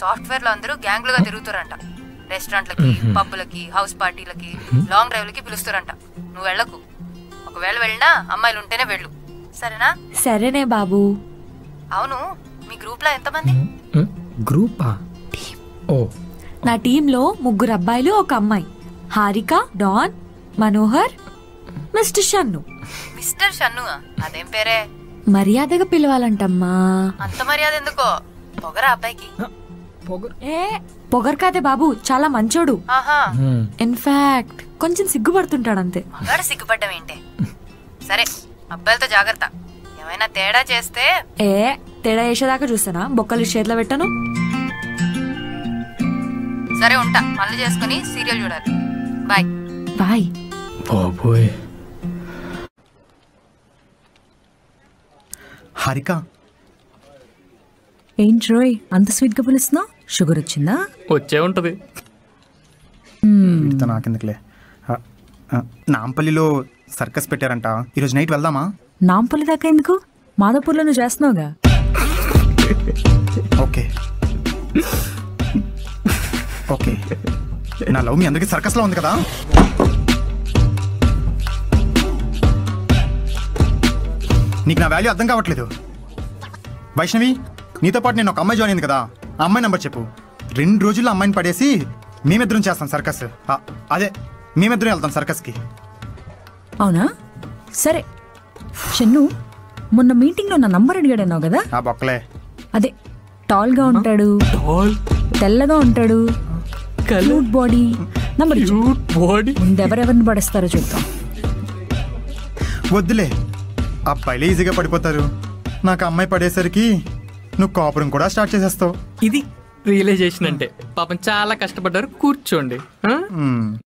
సాఫ్ట్వేర్లో అందరూ గ్యాంగ్లుగా తిరుగుతారంట. రెస్టారెంట్లకి పబ్బులకి హౌస్ పార్టీలకి లాంగ్ డ్రైవ్లకి పిలుస్తారంట. నువ్వు వెళ్ళకు. ఒకవేళ వెళ్ళినా అమ్మాయిలు ఉంటేనే వెళ్ళు. సరేనా? సరేనే బాబు. అవును. మీ గ్రూప్లో ఎంతమంది గ్రూపా? ఓ. నా టీంలో ముగ్గురు అబ్బాయిలు ఒక అమ్మాయి. Harika don Manohar mister Shannu. Mister షన్నుగా అదేం పేరే? మర్యాదగా పిలవాలంటమ్మా. అంత మర్యాద ఎందుకో? పొగరా అబ్బాయికి. ఏ? పొగరు కాదే బాబు చాలా మంచోడు. ఆహా. ఇన్ఫాక్ట్ కొంచెం సిగ్గుపడుతుంటాడు అంతే. మగాడు సిగ్గుపడ్డం ఏంటే? సరే అబ్బాయిలతో జాగ్రత్త. ఏమైనా తేడా చేస్తే? ఏ తేడా వేసేదాకా చూస్తానా? బొక్కలు చేతిలో పెట్టను? సరే ఉంటా. పనులు చేసుకుని సీరియల్ చూడాలి. బాయ్ బాయ్ బాబోయ్. హారిక. ఏంటి రోయ్ అంత స్వీట్గా పిలుస్తున్నావు? షుగర్ వచ్చిందా? వచ్చే ఉంటది. వీటితో నాకెందుకులే? ఆ, ఆ, నాంపల్లిలో సర్కస్ పెట్టారంట. ఈరోజు నైట్ వెళ్దామా? నాంపల్లి దాకా ఎందుకు? మాధవపూర్లో నువ్వు చేస్తున్నావుగా. ఓకే. ఓకే. నా లవ్ మీ అందరికీ సర్కస్లో ఉంది కదా? నీకు నా వాల్యూ అర్థం కావట్లేదు. వైష్ణవి నీతో పాటు నేను ఒక అమ్మాయి జాయిన్ అయింది కదా? అమ్మాయి నెంబర్ చెప్పు. రెండు రోజుల్లో అమ్మాయిని పడేసి మేమిద్దరం చేస్తాం సర్కస్. అదే మేమిద్దరం వెళ్తాం సర్కస్కి. అవునా? సరే. షన్ను మొన్న మీటింగ్లో నా నంబర్ అడిగాడన్నావు కదా? ఆ బొక్కలే. అదే టాల్గా ఉంటాడు. తెల్లగా ఉంటాడు. Cute body. నంబర్. బాడీ? ముందు ఎవరెవరిని పడేస్తారో చూద్దాం. వద్దులే. అబ్బాయిలు ఈజీగా పడిపోతారు. నాకు అమ్మాయి పడేసరికి నువ్వు కాపురం కూడా స్టార్ట్ చేసేస్తావు. ఇది రియలైజేషన్ అంటే. పాపం చాలా కష్టపడ్డారు కూర్చోండి.